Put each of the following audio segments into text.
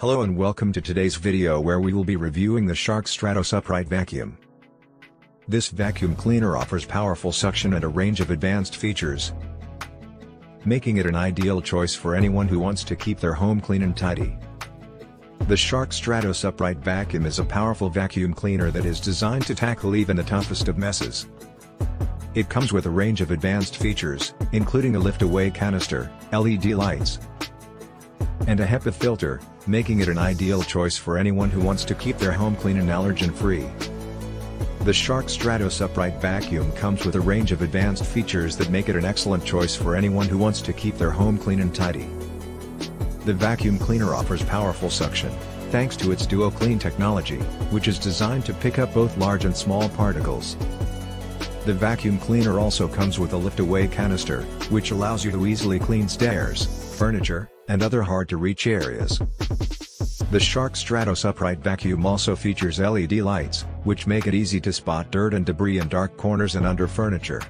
Hello and welcome to today's video where we will be reviewing the Shark Stratos Upright Vacuum. This vacuum cleaner offers powerful suction and a range of advanced features, making it an ideal choice for anyone who wants to keep their home clean and tidy. The Shark Stratos Upright Vacuum is a powerful vacuum cleaner that is designed to tackle even the toughest of messes. It comes with a range of advanced features, including a lift-away canister, LED lights, and a HEPA filter, making it an ideal choice for anyone who wants to keep their home clean and allergen-free. The Shark Stratos Upright Vacuum comes with a range of advanced features that make it an excellent choice for anyone who wants to keep their home clean and tidy. The vacuum cleaner offers powerful suction, thanks to its Duo Clean technology, which is designed to pick up both large and small particles. The vacuum cleaner also comes with a lift-away canister, which allows you to easily clean stairs, furniture, and other hard-to-reach areas. The Shark Stratos Upright Vacuum also features LED lights, which make it easy to spot dirt and debris in dark corners and under furniture.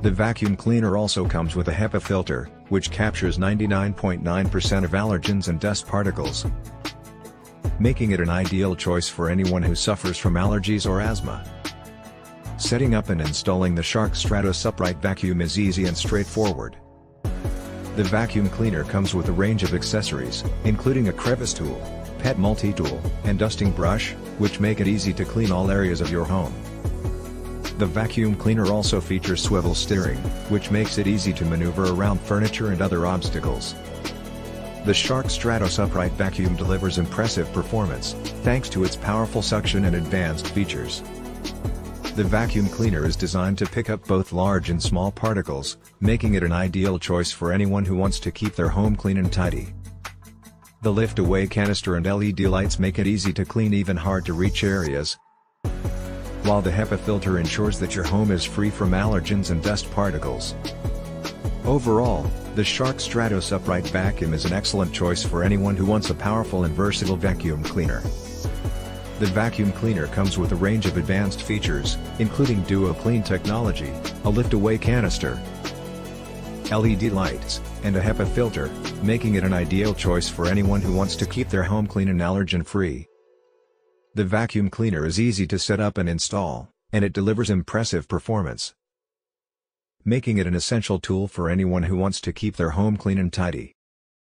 The vacuum cleaner also comes with a HEPA filter, which captures 99.9% of allergens and dust particles, making it an ideal choice for anyone who suffers from allergies or asthma. Setting up and installing the Shark Stratos Upright Vacuum is easy and straightforward. The vacuum cleaner comes with a range of accessories, including a crevice tool, pet multi-tool, and dusting brush, which make it easy to clean all areas of your home. The vacuum cleaner also features swivel steering, which makes it easy to maneuver around furniture and other obstacles. The Shark Stratos Upright Vacuum delivers impressive performance, thanks to its powerful suction and advanced features. The vacuum cleaner is designed to pick up both large and small particles, making it an ideal choice for anyone who wants to keep their home clean and tidy. The lift-away canister and LED lights make it easy to clean even hard-to-reach areas, while the HEPA filter ensures that your home is free from allergens and dust particles. Overall, the Shark Stratos Upright Vacuum is an excellent choice for anyone who wants a powerful and versatile vacuum cleaner. The vacuum cleaner comes with a range of advanced features, including Duo Clean technology, a lift-away canister, LED lights, and a HEPA filter, making it an ideal choice for anyone who wants to keep their home clean and allergen-free. The vacuum cleaner is easy to set up and install, and it delivers impressive performance, making it an essential tool for anyone who wants to keep their home clean and tidy.